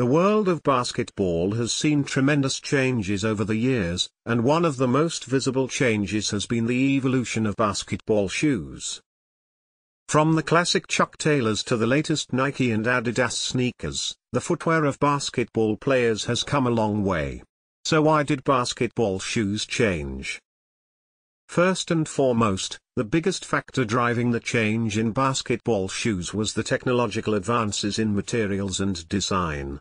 The world of basketball has seen tremendous changes over the years, and one of the most visible changes has been the evolution of basketball shoes. From the classic Chuck Taylors to the latest Nike and Adidas sneakers, the footwear of basketball players has come a long way. So why did basketball shoes change? First and foremost, the biggest factor driving the change in basketball shoes was the technological advances in materials and design.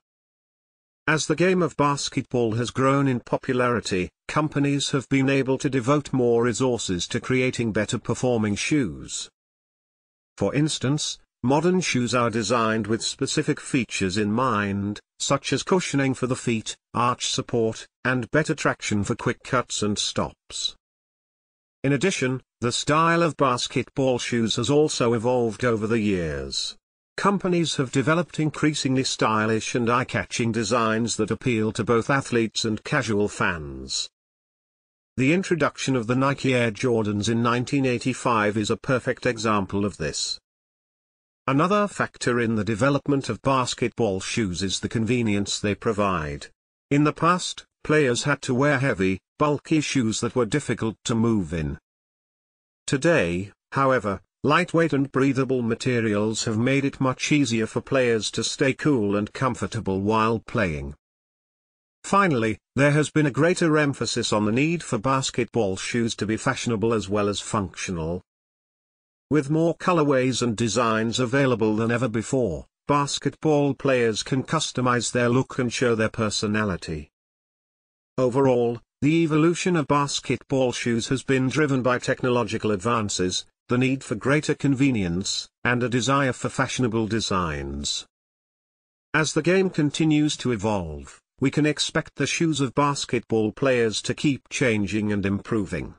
As the game of basketball has grown in popularity, companies have been able to devote more resources to creating better performing shoes. For instance, modern shoes are designed with specific features in mind, such as cushioning for the feet, arch support, and better traction for quick cuts and stops. In addition, the style of basketball shoes has also evolved over the years. Companies have developed increasingly stylish and eye-catching designs that appeal to both athletes and casual fans. The introduction of the Nike Air Jordans in 1985 is a perfect example of this. Another factor in the development of basketball shoes is the convenience they provide. In the past, players had to wear heavy, bulky shoes that were difficult to move in. Today, however, lightweight and breathable materials have made it much easier for players to stay cool and comfortable while playing. Finally, there has been a greater emphasis on the need for basketball shoes to be fashionable as well as functional. With more colorways and designs available than ever before, basketball players can customize their look and show their personality. Overall, the evolution of basketball shoes has been driven by technological advances, the need for greater convenience, and a desire for fashionable designs. As the game continues to evolve, we can expect the shoes of basketball players to keep changing and improving.